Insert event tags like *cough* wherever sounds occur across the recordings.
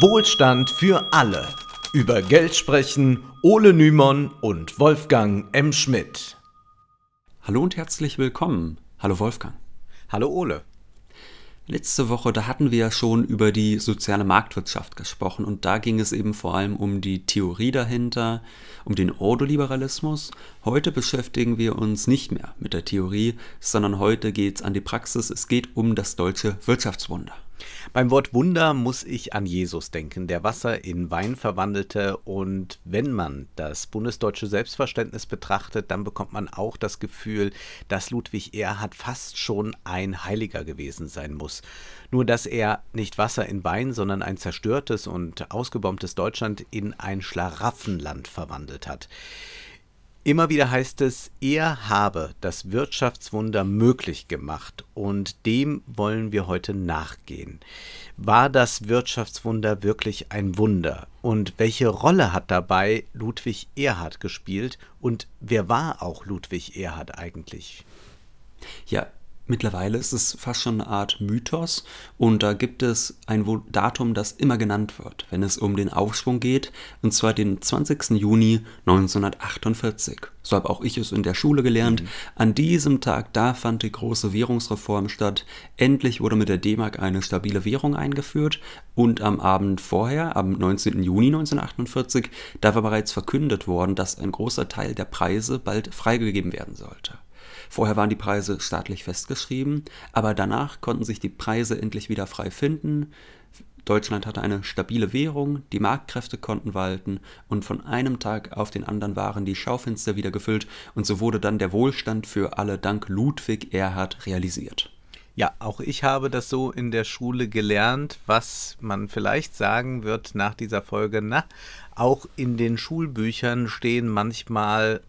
Wohlstand für alle. Über Geld sprechen Ole Nymon und Wolfgang M. Schmidt. Hallo und herzlich willkommen. Hallo Wolfgang. Hallo Ole. Letzte Woche, da hatten wir ja schon über die soziale Marktwirtschaft gesprochen und da ging es eben vor allem um die Theorie dahinter, um den Ordoliberalismus. Heute beschäftigen wir uns nicht mehr mit der Theorie, sondern heute geht es an die Praxis. Es geht um das deutsche Wirtschaftswunder. Beim Wort Wunder muss ich an Jesus denken, der Wasser in Wein verwandelte. Und wenn man das bundesdeutsche Selbstverständnis betrachtet, dann bekommt man auch das Gefühl, dass Ludwig Erhard fast schon ein Heiliger gewesen sein muss. Nur dass er nicht Wasser in Wein, sondern ein zerstörtes und ausgebombtes Deutschland in ein Schlaraffenland verwandelt hat. Immer wieder heißt es, er habe das Wirtschaftswunder möglich gemacht und dem wollen wir heute nachgehen. War das Wirtschaftswunder wirklich ein Wunder? Und welche Rolle hat dabei Ludwig Erhard gespielt? Und wer war auch Ludwig Erhard eigentlich? Ja, Mittlerweile ist es fast schon eine Art Mythos und da gibt es ein Datum, das immer genannt wird, wenn es um den Aufschwung geht, und zwar den 20. Juni 1948. So habe auch ich es in der Schule gelernt. Mhm. An diesem Tag, da fand die große Währungsreform statt. Endlich wurde mit der D-Mark eine stabile Währung eingeführt und am Abend vorher, am 19. Juni 1948, da war bereits verkündet worden, dass ein großer Teil der Preise bald freigegeben werden sollte. Vorher waren die Preise staatlich festgeschrieben, aber danach konnten sich die Preise endlich wieder frei finden. Deutschland hatte eine stabile Währung, die Marktkräfte konnten walten und von einem Tag auf den anderen waren die Schaufenster wieder gefüllt und so wurde dann der Wohlstand für alle dank Ludwig Erhard realisiert. Ja, auch ich habe das so in der Schule gelernt, was man vielleicht sagen wird nach dieser Folge. Na, auch in den Schulbüchern stehen manchmal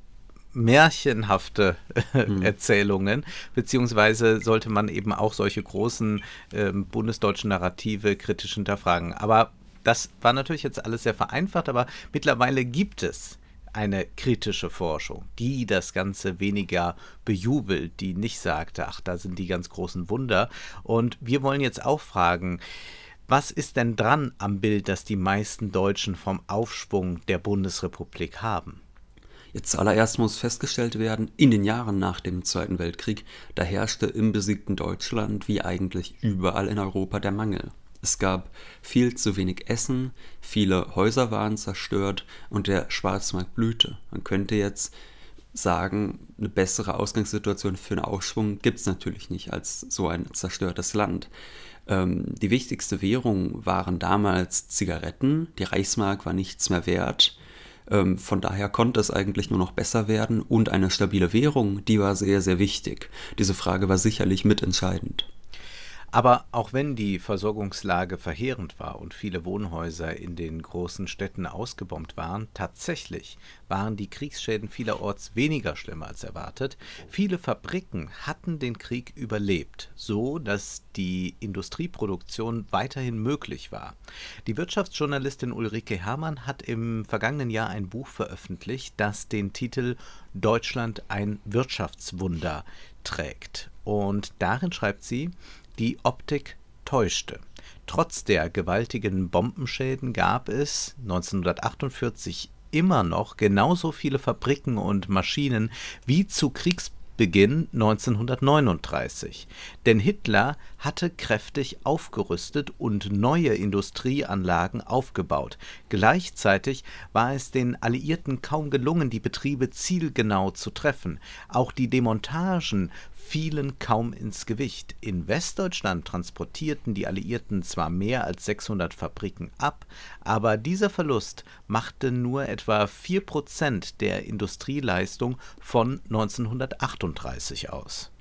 märchenhafte mhm. Erzählungen, beziehungsweise sollte man eben auch solche großen äh, bundesdeutschen Narrative kritisch hinterfragen. Aber das war natürlich jetzt alles sehr vereinfacht, aber mittlerweile gibt es eine kritische Forschung, die das Ganze weniger bejubelt, die nicht sagte, ach, da sind die ganz großen Wunder. Und wir wollen jetzt auch fragen, was ist denn dran am Bild, das die meisten Deutschen vom Aufschwung der Bundesrepublik haben? Jetzt zuallererst muss festgestellt werden, in den Jahren nach dem Zweiten Weltkrieg, da herrschte im besiegten Deutschland wie eigentlich überall in Europa der Mangel. Es gab viel zu wenig Essen, viele Häuser waren zerstört und der Schwarzmarkt blühte. Man könnte jetzt sagen, eine bessere Ausgangssituation für einen Aufschwung gibt es natürlich nicht als so ein zerstörtes Land. Ähm, die wichtigste Währung waren damals Zigaretten, die Reichsmark war nichts mehr wert ähm, von daher konnte es eigentlich nur noch besser werden und eine stabile Währung, die war sehr, sehr wichtig. Diese Frage war sicherlich mitentscheidend. Aber auch wenn die Versorgungslage verheerend war und viele Wohnhäuser in den großen Städten ausgebombt waren, tatsächlich waren die Kriegsschäden vielerorts weniger schlimm als erwartet. Viele Fabriken hatten den Krieg überlebt, so dass die Industrieproduktion weiterhin möglich war. Die Wirtschaftsjournalistin Ulrike Herrmann hat im vergangenen Jahr ein Buch veröffentlicht, das den Titel Deutschland ein Wirtschaftswunder trägt. Und darin schreibt sie, die Optik täuschte. Trotz der gewaltigen Bombenschäden gab es 1948 immer noch genauso viele Fabriken und Maschinen wie zu Kriegsbeginn Beginn 1939. Denn Hitler hatte kräftig aufgerüstet und neue Industrieanlagen aufgebaut. Gleichzeitig war es den Alliierten kaum gelungen, die Betriebe zielgenau zu treffen. Auch die Demontagen fielen kaum ins Gewicht. In Westdeutschland transportierten die Alliierten zwar mehr als 600 Fabriken ab, aber dieser Verlust machte nur etwa 4 Prozent der Industrieleistung von 1938 aus.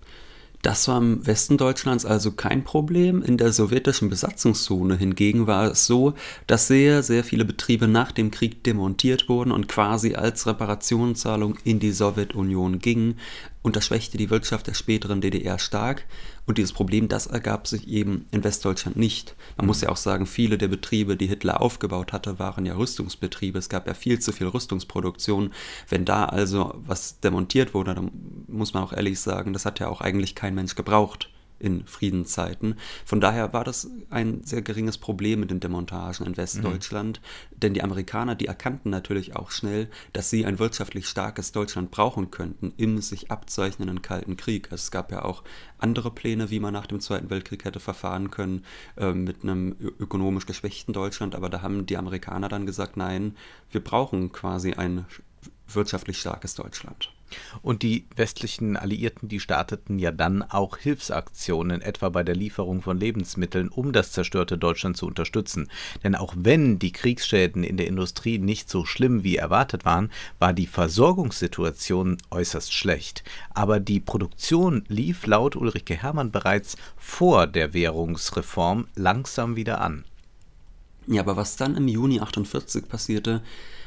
Das war im Westen Deutschlands also kein Problem. In der sowjetischen Besatzungszone hingegen war es so, dass sehr, sehr viele Betriebe nach dem Krieg demontiert wurden und quasi als Reparationszahlung in die Sowjetunion gingen. Und das schwächte die Wirtschaft der späteren DDR stark. Und dieses Problem, das ergab sich eben in Westdeutschland nicht. Man muss ja auch sagen, viele der Betriebe, die Hitler aufgebaut hatte, waren ja Rüstungsbetriebe. Es gab ja viel zu viel Rüstungsproduktion. Wenn da also was demontiert wurde, dann muss man auch ehrlich sagen, das hat ja auch eigentlich kein Mensch gebraucht in Friedenszeiten. Von daher war das ein sehr geringes Problem mit den Demontagen in Westdeutschland, mhm. denn die Amerikaner, die erkannten natürlich auch schnell, dass sie ein wirtschaftlich starkes Deutschland brauchen könnten im sich abzeichnenden Kalten Krieg. Es gab ja auch andere Pläne, wie man nach dem Zweiten Weltkrieg hätte verfahren können äh, mit einem ökonomisch geschwächten Deutschland, aber da haben die Amerikaner dann gesagt, nein, wir brauchen quasi ein wirtschaftlich starkes Deutschland. Und die westlichen Alliierten, die starteten ja dann auch Hilfsaktionen, etwa bei der Lieferung von Lebensmitteln, um das zerstörte Deutschland zu unterstützen. Denn auch wenn die Kriegsschäden in der Industrie nicht so schlimm wie erwartet waren, war die Versorgungssituation äußerst schlecht. Aber die Produktion lief laut Ulrike Hermann bereits vor der Währungsreform langsam wieder an. Ja, aber was dann im Juni 48 passierte,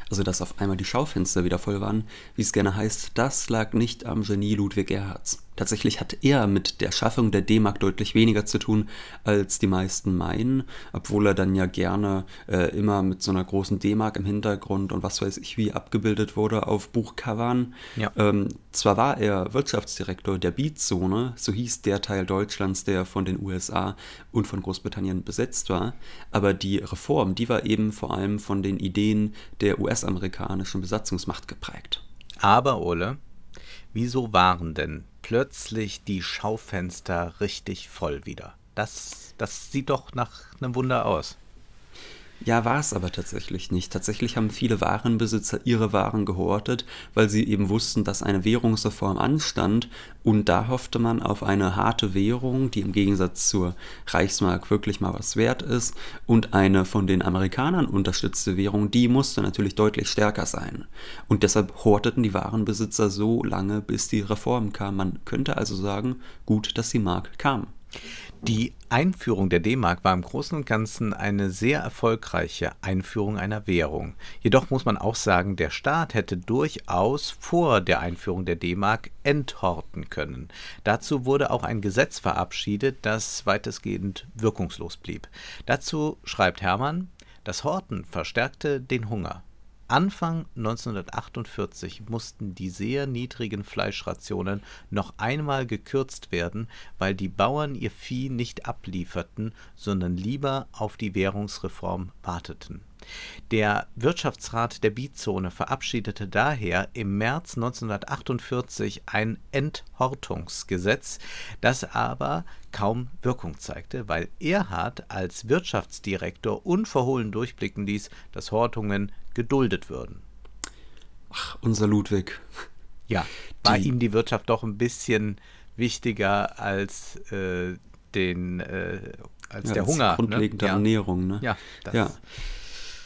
also dass auf einmal die Schaufenster wieder voll waren, wie es gerne heißt, das lag nicht am Genie Ludwig Erhards. Tatsächlich hat er mit der Schaffung der D-Mark deutlich weniger zu tun, als die meisten meinen, obwohl er dann ja gerne äh, immer mit so einer großen D-Mark im Hintergrund und was weiß ich wie abgebildet wurde auf Buchcovern. Ja. Ähm, zwar war er Wirtschaftsdirektor der Beat-Zone, so hieß der Teil Deutschlands, der von den USA und von Großbritannien besetzt war, aber die Reform, die war eben vor allem von den Ideen der US-amerikanischen Besatzungsmacht geprägt. Aber, Ole, wieso waren denn plötzlich die Schaufenster richtig voll wieder. Das, das sieht doch nach einem Wunder aus. Ja, war es aber tatsächlich nicht. Tatsächlich haben viele Warenbesitzer ihre Waren gehortet, weil sie eben wussten, dass eine Währungsreform anstand und da hoffte man auf eine harte Währung, die im Gegensatz zur Reichsmark wirklich mal was wert ist und eine von den Amerikanern unterstützte Währung, die musste natürlich deutlich stärker sein. Und deshalb horteten die Warenbesitzer so lange, bis die Reform kam. Man könnte also sagen, gut, dass die Mark kam. Die Einführung der D-Mark war im Großen und Ganzen eine sehr erfolgreiche Einführung einer Währung. Jedoch muss man auch sagen, der Staat hätte durchaus vor der Einführung der D-Mark enthorten können. Dazu wurde auch ein Gesetz verabschiedet, das weitestgehend wirkungslos blieb. Dazu schreibt Hermann, das Horten verstärkte den Hunger. Anfang 1948 mussten die sehr niedrigen Fleischrationen noch einmal gekürzt werden, weil die Bauern ihr Vieh nicht ablieferten, sondern lieber auf die Währungsreform warteten. Der Wirtschaftsrat der Bietzone verabschiedete daher im März 1948 ein Enthortungsgesetz, das aber kaum Wirkung zeigte, weil Erhard als Wirtschaftsdirektor unverhohlen durchblicken ließ, dass Hortungen geduldet würden. Ach, unser Ludwig. Ja, war die, ihm die Wirtschaft doch ein bisschen wichtiger als äh, den äh, als ja, der als Hunger. Ne? Grundlegende ne? Ernährung, ne? Ja, das ja.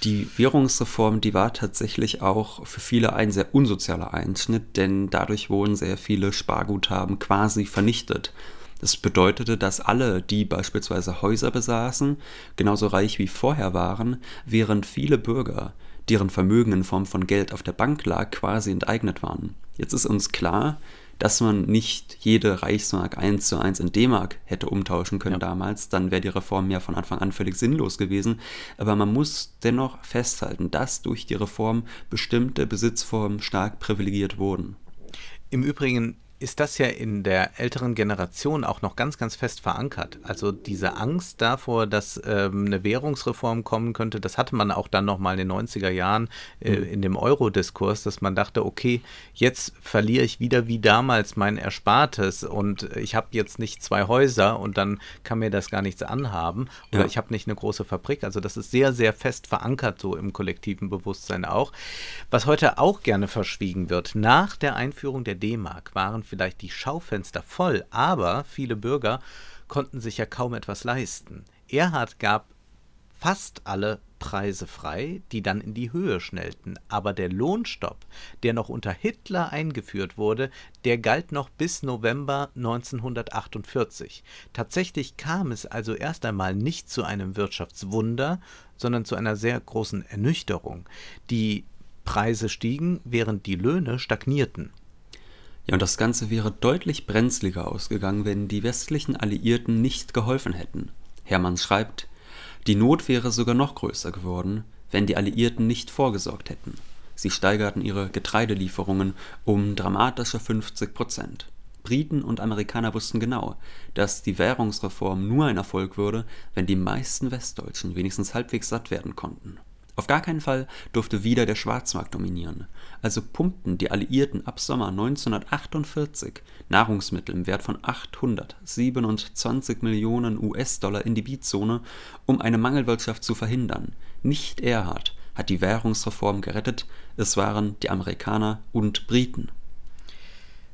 Die Währungsreform, die war tatsächlich auch für viele ein sehr unsozialer Einschnitt, denn dadurch wurden sehr viele Sparguthaben quasi vernichtet. Das bedeutete, dass alle, die beispielsweise Häuser besaßen, genauso reich wie vorher waren, während viele Bürger, deren Vermögen in Form von Geld auf der Bank lag, quasi enteignet waren. Jetzt ist uns klar, dass man nicht jede Reichsmark eins zu eins in D-Mark hätte umtauschen können ja. damals, dann wäre die Reform ja von Anfang an völlig sinnlos gewesen. Aber man muss dennoch festhalten, dass durch die Reform bestimmte Besitzformen stark privilegiert wurden. Im Übrigen ist das ja in der älteren Generation auch noch ganz, ganz fest verankert. Also diese Angst davor, dass ähm, eine Währungsreform kommen könnte, das hatte man auch dann nochmal in den 90er Jahren äh, mhm. in dem Euro-Diskurs, dass man dachte, okay, jetzt verliere ich wieder wie damals mein Erspartes und ich habe jetzt nicht zwei Häuser und dann kann mir das gar nichts anhaben oder ja. ich habe nicht eine große Fabrik. Also das ist sehr, sehr fest verankert so im kollektiven Bewusstsein auch. Was heute auch gerne verschwiegen wird, nach der Einführung der D-Mark waren vielleicht die Schaufenster voll, aber viele Bürger konnten sich ja kaum etwas leisten. Erhard gab fast alle Preise frei, die dann in die Höhe schnellten. Aber der Lohnstopp, der noch unter Hitler eingeführt wurde, der galt noch bis November 1948. Tatsächlich kam es also erst einmal nicht zu einem Wirtschaftswunder, sondern zu einer sehr großen Ernüchterung. Die Preise stiegen, während die Löhne stagnierten. Ja, und das Ganze wäre deutlich brenzliger ausgegangen, wenn die westlichen Alliierten nicht geholfen hätten. Hermann schreibt, die Not wäre sogar noch größer geworden, wenn die Alliierten nicht vorgesorgt hätten. Sie steigerten ihre Getreidelieferungen um dramatische 50 Prozent. Briten und Amerikaner wussten genau, dass die Währungsreform nur ein Erfolg würde, wenn die meisten Westdeutschen wenigstens halbwegs satt werden konnten. Auf gar keinen Fall durfte wieder der Schwarzmarkt dominieren. Also pumpten die Alliierten ab Sommer 1948 Nahrungsmittel im Wert von 827 Millionen US-Dollar in die Beatzone, um eine Mangelwirtschaft zu verhindern. Nicht Erhard hat die Währungsreform gerettet, es waren die Amerikaner und Briten.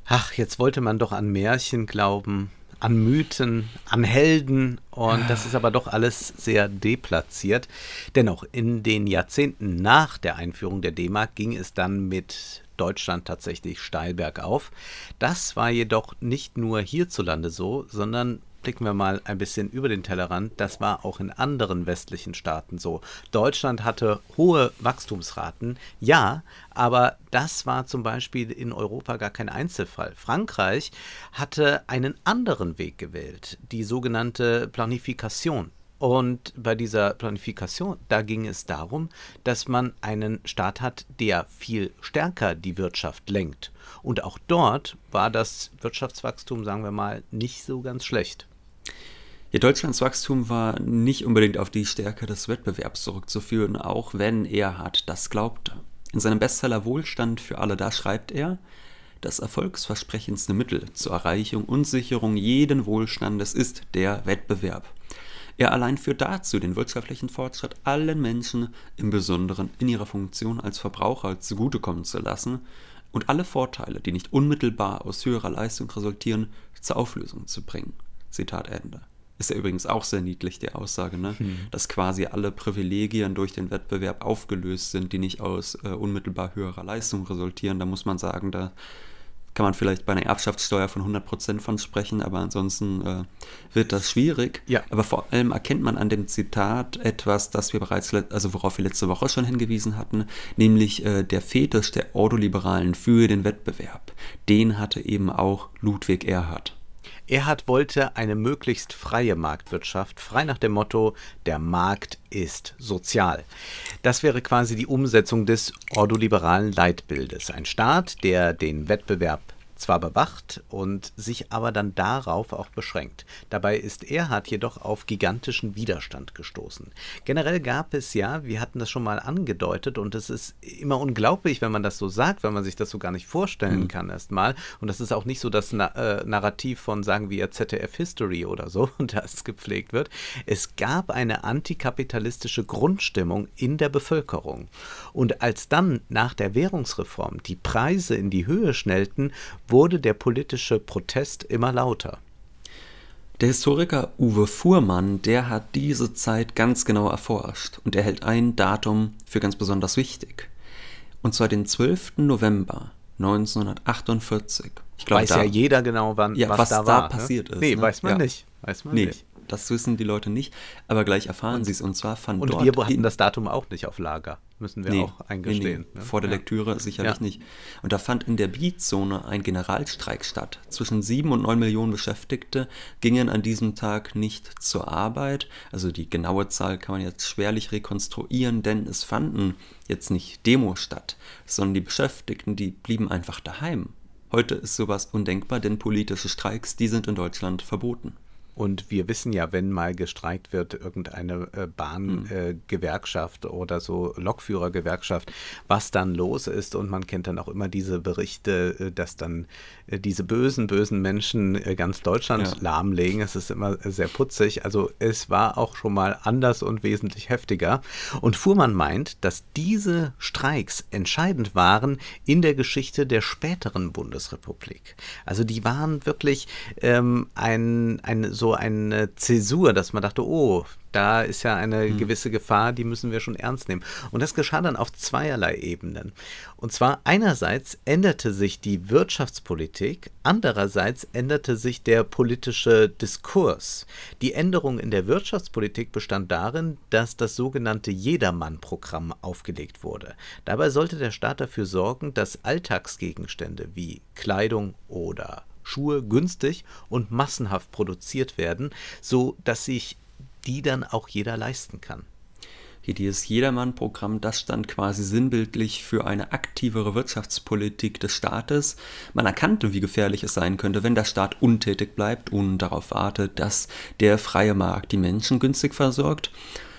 Ach, jetzt wollte man doch an Märchen glauben, an Mythen, an Helden und das ist aber doch alles sehr deplatziert. Dennoch, in den Jahrzehnten nach der Einführung der D-Mark ging es dann mit Deutschland tatsächlich steil bergauf. Das war jedoch nicht nur hierzulande so, sondern blicken wir mal ein bisschen über den Tellerrand. Das war auch in anderen westlichen Staaten so. Deutschland hatte hohe Wachstumsraten, ja, aber das war zum Beispiel in Europa gar kein Einzelfall. Frankreich hatte einen anderen Weg gewählt, die sogenannte Planifikation. Und bei dieser Planifikation, da ging es darum, dass man einen Staat hat, der viel stärker die Wirtschaft lenkt. Und auch dort war das Wirtschaftswachstum, sagen wir mal, nicht so ganz schlecht. Ja, Deutschlands Wachstum war nicht unbedingt auf die Stärke des Wettbewerbs zurückzuführen, auch wenn Erhard das glaubte. In seinem Bestseller Wohlstand für alle da schreibt er, das erfolgsversprechendste Mittel zur Erreichung und Sicherung jeden Wohlstandes ist der Wettbewerb. Er allein führt dazu, den wirtschaftlichen Fortschritt allen Menschen, im Besonderen in ihrer Funktion als Verbraucher, zugutekommen zu lassen und alle Vorteile, die nicht unmittelbar aus höherer Leistung resultieren, zur Auflösung zu bringen. Zitat Ende. Ist ja übrigens auch sehr niedlich, die Aussage, ne? Hm. dass quasi alle Privilegien durch den Wettbewerb aufgelöst sind, die nicht aus äh, unmittelbar höherer Leistung resultieren. Da muss man sagen, da kann man vielleicht bei einer Erbschaftssteuer von 100% von sprechen, aber ansonsten äh, wird das schwierig. Ja. Aber vor allem erkennt man an dem Zitat etwas, das wir bereits, also worauf wir letzte Woche schon hingewiesen hatten, nämlich äh, der Fetisch der Ordoliberalen für den Wettbewerb. Den hatte eben auch Ludwig Erhard. Erhard wollte eine möglichst freie Marktwirtschaft, frei nach dem Motto, der Markt ist sozial. Das wäre quasi die Umsetzung des ordoliberalen Leitbildes. Ein Staat, der den Wettbewerb zwar bewacht und sich aber dann darauf auch beschränkt. Dabei ist Erhard jedoch auf gigantischen Widerstand gestoßen. Generell gab es ja, wir hatten das schon mal angedeutet und es ist immer unglaublich, wenn man das so sagt, wenn man sich das so gar nicht vorstellen mhm. kann erstmal. Und das ist auch nicht so das Na äh, Narrativ von, sagen wir, ZDF History oder so, *laughs* das gepflegt wird. Es gab eine antikapitalistische Grundstimmung in der Bevölkerung. Und als dann nach der Währungsreform die Preise in die Höhe schnellten, wurde der politische Protest immer lauter. Der Historiker Uwe Fuhrmann, der hat diese Zeit ganz genau erforscht und er hält ein Datum für ganz besonders wichtig. Und zwar den 12. November 1948. Ich glaube, weiß da, ja jeder genau, wann ja, was, was, da, da war, ne? passiert ne? ist. Nee, ne? weiß man ja. nicht. Weiß man nee. nicht das wissen die Leute nicht, aber gleich erfahren sie es. Und zwar fand und dort. Und wir hatten das Datum auch nicht auf Lager, müssen wir nee, auch eingestehen. Nee, nee. Ne? Vor der ja. Lektüre sicherlich ja. nicht. Und da fand in der Beat-Zone ein Generalstreik statt. Zwischen sieben und neun Millionen Beschäftigte gingen an diesem Tag nicht zur Arbeit. Also die genaue Zahl kann man jetzt schwerlich rekonstruieren, denn es fanden jetzt nicht Demos statt, sondern die Beschäftigten, die blieben einfach daheim. Heute ist sowas undenkbar, denn politische Streiks, die sind in Deutschland verboten. Und wir wissen ja, wenn mal gestreikt wird, irgendeine äh, Bahngewerkschaft hm. äh, oder so Lokführergewerkschaft, was dann los ist. Und man kennt dann auch immer diese Berichte, äh, dass dann äh, diese bösen, bösen Menschen äh, ganz Deutschland ja. lahmlegen. Es ist immer sehr putzig. Also es war auch schon mal anders und wesentlich heftiger. Und Fuhrmann meint, dass diese Streiks entscheidend waren in der Geschichte der späteren Bundesrepublik. Also die waren wirklich ähm, ein, ein so so eine Zäsur, dass man dachte, oh, da ist ja eine mhm. gewisse Gefahr, die müssen wir schon ernst nehmen. Und das geschah dann auf zweierlei Ebenen. Und zwar einerseits änderte sich die Wirtschaftspolitik, andererseits änderte sich der politische Diskurs. Die Änderung in der Wirtschaftspolitik bestand darin, dass das sogenannte Jedermann-Programm aufgelegt wurde. Dabei sollte der Staat dafür sorgen, dass Alltagsgegenstände wie Kleidung oder Schuhe günstig und massenhaft produziert werden, so dass sich die dann auch jeder leisten kann. Hier dieses Jedermann-Programm, das stand quasi sinnbildlich für eine aktivere Wirtschaftspolitik des Staates. Man erkannte, wie gefährlich es sein könnte, wenn der Staat untätig bleibt und darauf wartet, dass der freie Markt die Menschen günstig versorgt.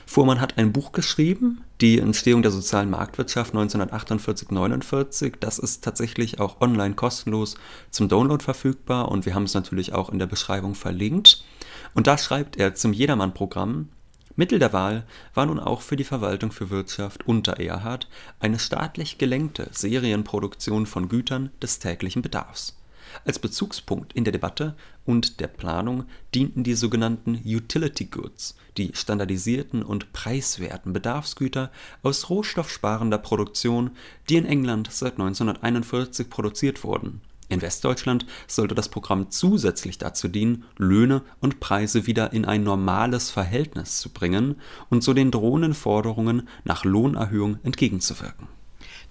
Fuhrmann hat ein Buch geschrieben, die Entstehung der sozialen Marktwirtschaft 1948-49. Das ist tatsächlich auch online kostenlos zum Download verfügbar und wir haben es natürlich auch in der Beschreibung verlinkt. Und da schreibt er zum Jedermann-Programm, Mittel der Wahl war nun auch für die Verwaltung für Wirtschaft unter Erhard eine staatlich gelenkte Serienproduktion von Gütern des täglichen Bedarfs. Als Bezugspunkt in der Debatte und der Planung dienten die sogenannten Utility Goods, die standardisierten und preiswerten Bedarfsgüter aus rohstoffsparender Produktion, die in England seit 1941 produziert wurden in Westdeutschland sollte das Programm zusätzlich dazu dienen, Löhne und Preise wieder in ein normales Verhältnis zu bringen und so den drohenden Forderungen nach Lohnerhöhung entgegenzuwirken.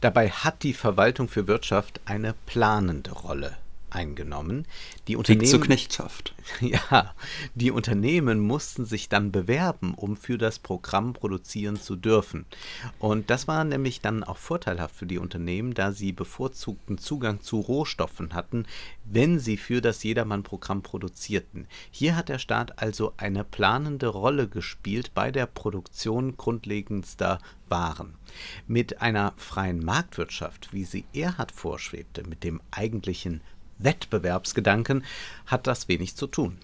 Dabei hat die Verwaltung für Wirtschaft eine planende Rolle eingenommen. Die Unternehmen, zur Knechtschaft. *laughs* Ja, die Unternehmen mussten sich dann bewerben, um für das Programm produzieren zu dürfen. Und das war nämlich dann auch vorteilhaft für die Unternehmen, da sie bevorzugten Zugang zu Rohstoffen hatten, wenn sie für das Jedermann-Programm produzierten. Hier hat der Staat also eine planende Rolle gespielt bei der Produktion grundlegendster waren. Mit einer freien Marktwirtschaft, wie sie Erhard vorschwebte, mit dem eigentlichen Wettbewerbsgedanken hat das wenig zu tun.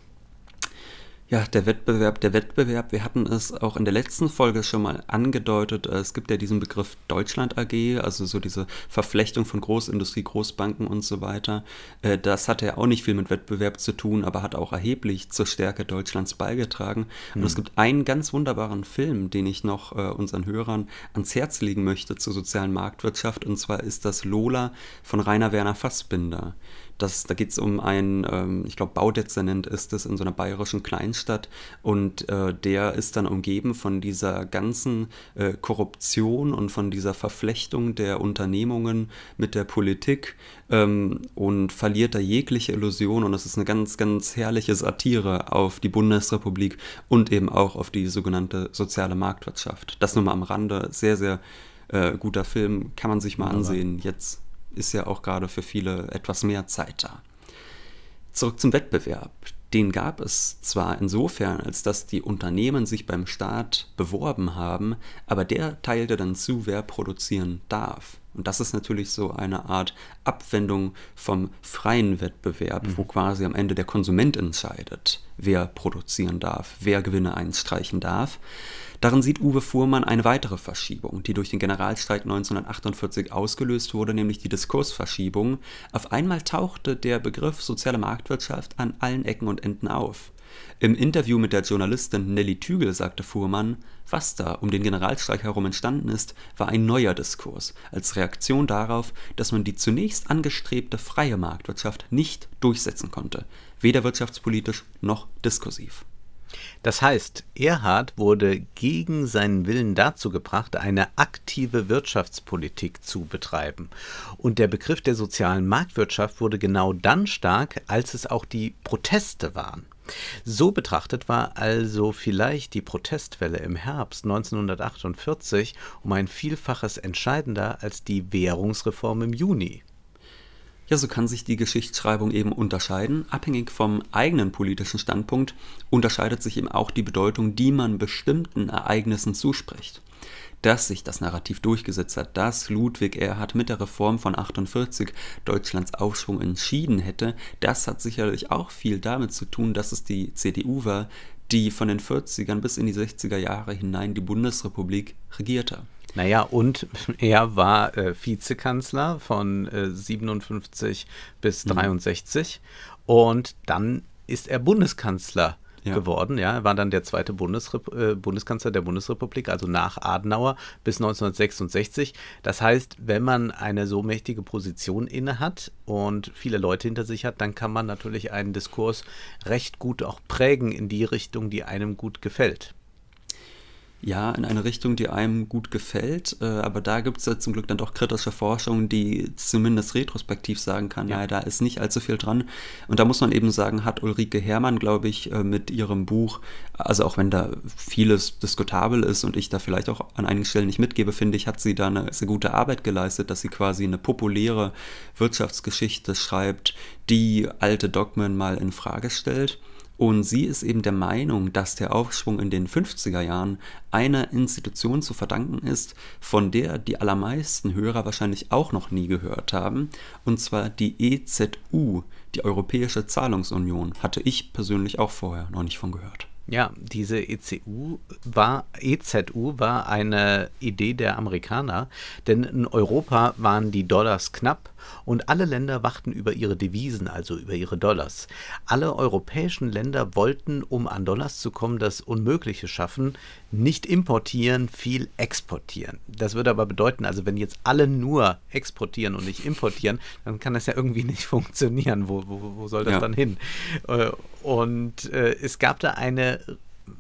Ja, der Wettbewerb, der Wettbewerb, wir hatten es auch in der letzten Folge schon mal angedeutet. Es gibt ja diesen Begriff Deutschland AG, also so diese Verflechtung von Großindustrie, Großbanken und so weiter. Äh, das hatte ja auch nicht viel mit Wettbewerb zu tun, aber hat auch erheblich zur Stärke Deutschlands beigetragen. Und es hm. gibt einen ganz wunderbaren Film, den ich noch äh, unseren Hörern ans Herz legen möchte zur sozialen Marktwirtschaft. Und zwar ist das Lola von Rainer Werner Fassbinder. Das, da geht es um einen, ähm, ich glaube, Baudezernent ist es in so einer bayerischen Kleinstadt. Und äh, der ist dann umgeben von dieser ganzen äh, Korruption und von dieser Verflechtung der Unternehmungen mit der Politik ähm, und verliert da jegliche Illusion. Und es ist eine ganz, ganz herrliche Satire auf die Bundesrepublik und eben auch auf die sogenannte soziale Marktwirtschaft. Das nur mal am Rande, sehr, sehr äh, guter Film, kann man sich mal ansehen jetzt ist ja auch gerade für viele etwas mehr Zeit da. Zurück zum Wettbewerb. Den gab es zwar insofern, als dass die Unternehmen sich beim Staat beworben haben, aber der teilte dann zu, wer produzieren darf. Und das ist natürlich so eine Art Abwendung vom freien Wettbewerb, mhm. wo quasi am Ende der Konsument entscheidet, wer produzieren darf, wer Gewinne einstreichen darf. Darin sieht Uwe Fuhrmann eine weitere Verschiebung, die durch den Generalstreik 1948 ausgelöst wurde, nämlich die Diskursverschiebung. Auf einmal tauchte der Begriff soziale Marktwirtschaft an allen Ecken und Enden auf. Im Interview mit der Journalistin Nelly Tügel sagte Fuhrmann, was da um den Generalstreik herum entstanden ist, war ein neuer Diskurs, als Reaktion darauf, dass man die zunächst angestrebte freie Marktwirtschaft nicht durchsetzen konnte, weder wirtschaftspolitisch noch diskursiv. Das heißt, Erhard wurde gegen seinen Willen dazu gebracht, eine aktive Wirtschaftspolitik zu betreiben. Und der Begriff der sozialen Marktwirtschaft wurde genau dann stark, als es auch die Proteste waren. So betrachtet war also vielleicht die Protestwelle im Herbst 1948 um ein Vielfaches entscheidender als die Währungsreform im Juni. Ja, so kann sich die Geschichtsschreibung eben unterscheiden. Abhängig vom eigenen politischen Standpunkt unterscheidet sich eben auch die Bedeutung, die man bestimmten Ereignissen zuspricht. Dass sich das Narrativ durchgesetzt hat, dass Ludwig Erhard mit der Reform von 48 Deutschlands Aufschwung entschieden hätte, das hat sicherlich auch viel damit zu tun, dass es die CDU war, die von den 40ern bis in die 60er Jahre hinein die Bundesrepublik regierte. Naja, und er war äh, Vizekanzler von äh, 57 bis 63 mhm. und dann ist er Bundeskanzler ja. geworden. Ja, war dann der zweite Bundesrep äh, Bundeskanzler der Bundesrepublik, also nach Adenauer bis 1966. Das heißt, wenn man eine so mächtige Position inne hat und viele Leute hinter sich hat, dann kann man natürlich einen Diskurs recht gut auch prägen in die Richtung, die einem gut gefällt. Ja, in eine Richtung, die einem gut gefällt. Äh, aber da gibt es ja zum Glück dann doch kritische Forschung, die zumindest retrospektiv sagen kann, ja. naja, da ist nicht allzu viel dran. Und da muss man eben sagen, hat Ulrike Herrmann, glaube ich, äh, mit ihrem Buch, also auch wenn da vieles diskutabel ist und ich da vielleicht auch an einigen Stellen nicht mitgebe, finde ich, hat sie da eine sehr gute Arbeit geleistet, dass sie quasi eine populäre Wirtschaftsgeschichte schreibt, die alte Dogmen mal in Frage stellt. Und sie ist eben der Meinung, dass der Aufschwung in den 50er Jahren einer Institution zu verdanken ist, von der die allermeisten Hörer wahrscheinlich auch noch nie gehört haben, und zwar die EZU, die Europäische Zahlungsunion, hatte ich persönlich auch vorher noch nicht von gehört. Ja, diese ECU war, EZU war eine Idee der Amerikaner, denn in Europa waren die Dollars knapp und alle Länder wachten über ihre Devisen, also über ihre Dollars. Alle europäischen Länder wollten, um an Dollars zu kommen, das Unmögliche schaffen, nicht importieren, viel exportieren. Das würde aber bedeuten, also wenn jetzt alle nur exportieren und nicht importieren, dann kann das ja irgendwie nicht funktionieren. Wo, wo, wo soll das ja. dann hin? Äh, und äh, es gab da eine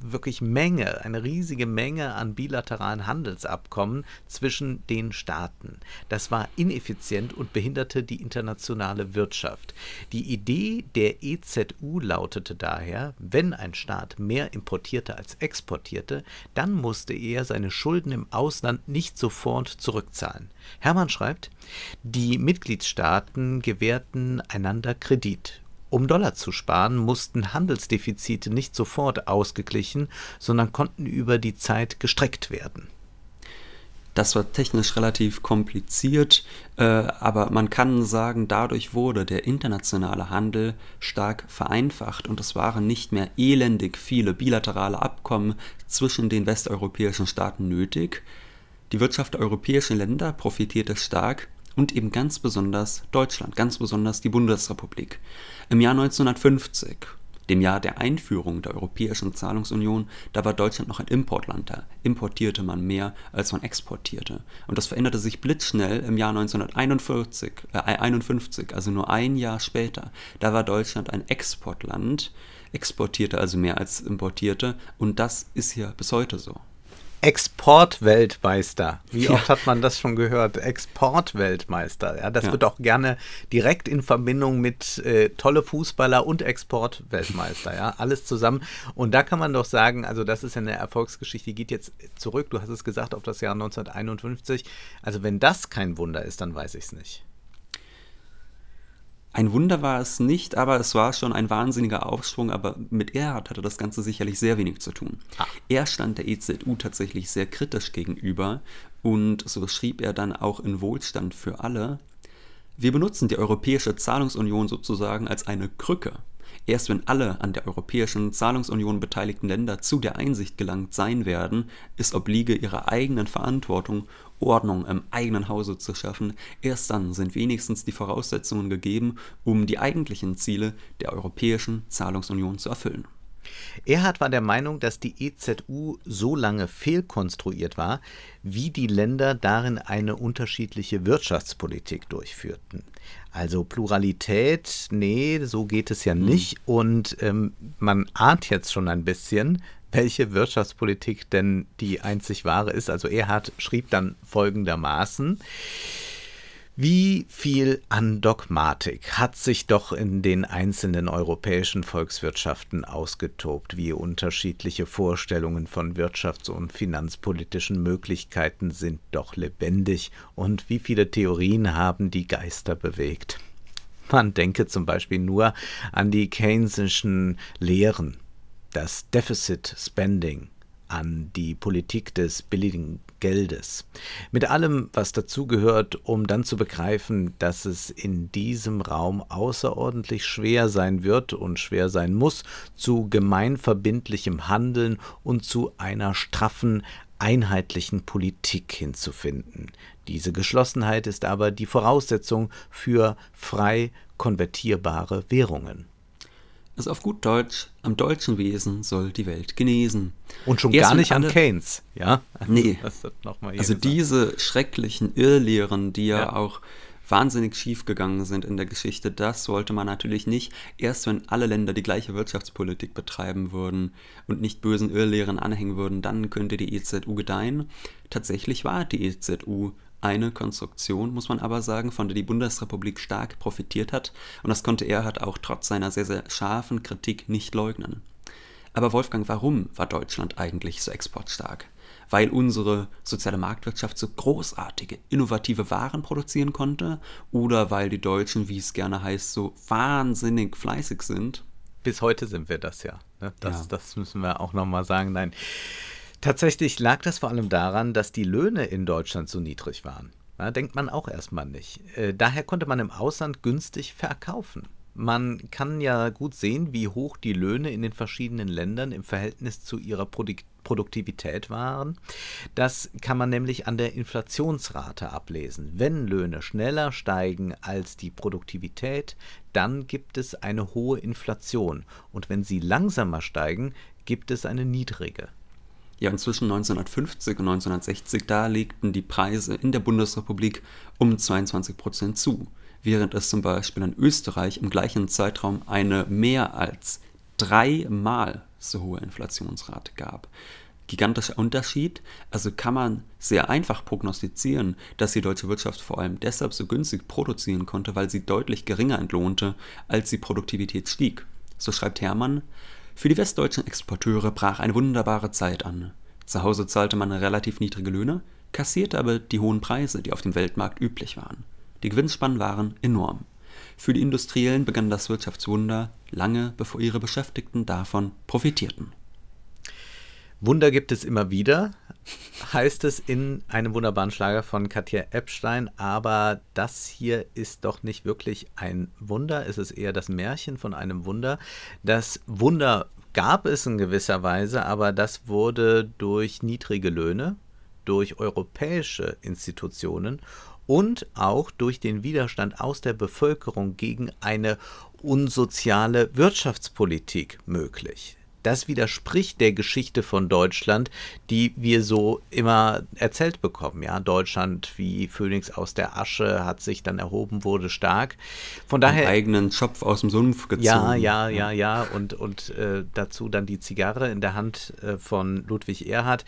wirklich Menge, eine riesige Menge an bilateralen Handelsabkommen zwischen den Staaten. Das war ineffizient und behinderte die internationale Wirtschaft. Die Idee der EZU lautete daher, wenn ein Staat mehr importierte als exportierte, dann musste er seine Schulden im Ausland nicht sofort zurückzahlen. Hermann schreibt, die Mitgliedstaaten gewährten einander Kredit um Dollar zu sparen, mussten Handelsdefizite nicht sofort ausgeglichen, sondern konnten über die Zeit gestreckt werden. Das war technisch relativ kompliziert, äh, aber man kann sagen, dadurch wurde der internationale Handel stark vereinfacht und es waren nicht mehr elendig viele bilaterale Abkommen zwischen den westeuropäischen Staaten nötig. Die Wirtschaft der europäischen Länder profitierte stark und eben ganz besonders Deutschland, ganz besonders die Bundesrepublik. Im Jahr 1950, dem Jahr der Einführung der Europäischen Zahlungsunion, da war Deutschland noch ein Importland, da importierte man mehr, als man exportierte. Und das veränderte sich blitzschnell im Jahr 1941, äh, 51, also nur ein Jahr später. Da war Deutschland ein Exportland, exportierte also mehr als importierte und das ist hier bis heute so. Exportweltmeister. Wie oft hat man das schon gehört? Exportweltmeister. Ja, das ja. wird auch gerne direkt in Verbindung mit äh, tolle Fußballer und Exportweltmeister. Ja, alles zusammen. Und da kann man doch sagen, also das ist ja eine Erfolgsgeschichte, die geht jetzt zurück. Du hast es gesagt auf das Jahr 1951. Also wenn das kein Wunder ist, dann weiß ich es nicht. Ein Wunder war es nicht, aber es war schon ein wahnsinniger Aufschwung, aber mit Erhard hatte das Ganze sicherlich sehr wenig zu tun. Ah. Er stand der EZU tatsächlich sehr kritisch gegenüber und so schrieb er dann auch in Wohlstand für alle, wir benutzen die Europäische Zahlungsunion sozusagen als eine Krücke. Erst wenn alle an der Europäischen Zahlungsunion beteiligten Länder zu der Einsicht gelangt sein werden, es obliege ihrer eigenen Verantwortung Ordnung im eigenen Hause zu schaffen, erst dann sind wenigstens die Voraussetzungen gegeben, um die eigentlichen Ziele der Europäischen Zahlungsunion zu erfüllen. Erhard war der Meinung, dass die EZU so lange fehlkonstruiert war, wie die Länder darin eine unterschiedliche Wirtschaftspolitik durchführten. Also Pluralität, nee, so geht es ja hm. nicht. Und ähm, man ahnt jetzt schon ein bisschen, welche Wirtschaftspolitik denn die einzig wahre ist. Also Erhard schrieb dann folgendermaßen. Wie viel an Dogmatik hat sich doch in den einzelnen europäischen Volkswirtschaften ausgetobt, wie unterschiedliche Vorstellungen von wirtschafts- und finanzpolitischen Möglichkeiten sind doch lebendig und wie viele Theorien haben die Geister bewegt. Man denke zum Beispiel nur an die Keynesischen Lehren das Deficit Spending, an die Politik des billigen Geldes. Mit allem, was dazugehört, um dann zu begreifen, dass es in diesem Raum außerordentlich schwer sein wird und schwer sein muss, zu gemeinverbindlichem Handeln und zu einer straffen, einheitlichen Politik hinzufinden. Diese Geschlossenheit ist aber die Voraussetzung für frei konvertierbare Währungen. Also auf gut Deutsch, am deutschen Wesen soll die Welt genesen. Und schon Erst gar nicht an Keynes, ja? Nee. also diese schrecklichen Irrlehren, die ja, ja, auch wahnsinnig schief gegangen sind in der Geschichte, das wollte man natürlich nicht. Erst wenn alle Länder die gleiche Wirtschaftspolitik betreiben würden und nicht bösen Irrlehren anhängen würden, dann könnte die EZU gedeihen. Tatsächlich war die EZU eine Konstruktion, muss man aber sagen, von der die Bundesrepublik stark profitiert hat. Und das konnte Erhard auch trotz seiner sehr, sehr scharfen Kritik nicht leugnen. Aber Wolfgang, warum war Deutschland eigentlich so exportstark? Weil unsere soziale Marktwirtschaft so großartige, innovative Waren produzieren konnte? Oder weil die Deutschen, wie es gerne heißt, so wahnsinnig fleißig sind? Bis heute sind wir das ja. Ne? Das, ja. das müssen wir auch nochmal sagen. Nein. Tatsächlich lag das vor allem daran, dass die Löhne in Deutschland so niedrig waren. Ja, denkt man auch erstmal nicht. Äh, daher konnte man im Ausland günstig verkaufen. Man kann ja gut sehen, wie hoch die Löhne in den verschiedenen Ländern im Verhältnis zu ihrer Produk Produktivität waren. Das kann man nämlich an der Inflationsrate ablesen. Wenn Löhne schneller steigen als die Produktivität, dann gibt es eine hohe Inflation. Und wenn sie langsamer steigen, gibt es eine niedrige. Ja, und zwischen 1950 und 1960, da legten die Preise in der Bundesrepublik um 22 Prozent zu, während es zum Beispiel in Österreich im gleichen Zeitraum eine mehr als dreimal so hohe Inflationsrate gab. Gigantischer Unterschied, also kann man sehr einfach prognostizieren, dass die deutsche Wirtschaft vor allem deshalb so günstig produzieren konnte, weil sie deutlich geringer entlohnte, als die Produktivität stieg. So schreibt Hermann, für die westdeutschen Exporteure brach eine wunderbare Zeit an. Zu Hause zahlte man relativ niedrige Löhne, kassierte aber die hohen Preise, die auf dem Weltmarkt üblich waren. Die Gewinnspannen waren enorm. Für die Industriellen begann das Wirtschaftswunder lange bevor ihre Beschäftigten davon profitierten. Wunder gibt es immer wieder, heißt es in einem wunderbaren Schlager von Katja Epstein, aber das hier ist doch nicht wirklich ein Wunder, es ist eher das Märchen von einem Wunder. Das Wunder gab es in gewisser Weise, aber das wurde durch niedrige Löhne, durch europäische Institutionen und auch durch den Widerstand aus der Bevölkerung gegen eine unsoziale Wirtschaftspolitik möglich das widerspricht der Geschichte von Deutschland, die wir so immer erzählt bekommen. Ja, Deutschland wie Phönix aus der Asche hat sich dann erhoben, wurde stark. Von daher. Den eigenen Schopf aus dem Sumpf gezogen. Ja, ja, ja, ja. Und, und äh, dazu dann die Zigarre in der Hand äh, von Ludwig Erhard.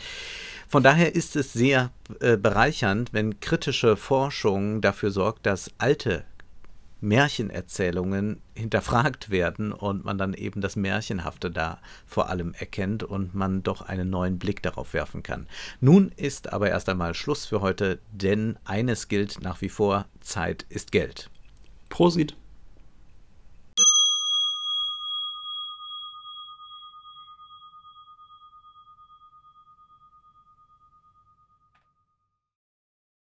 Von daher ist es sehr äh, bereichernd, wenn kritische Forschung dafür sorgt, dass alte Märchenerzählungen hinterfragt werden und man dann eben das Märchenhafte da vor allem erkennt und man doch einen neuen Blick darauf werfen kann. Nun ist aber erst einmal Schluss für heute, denn eines gilt nach wie vor, Zeit ist Geld. Prosit!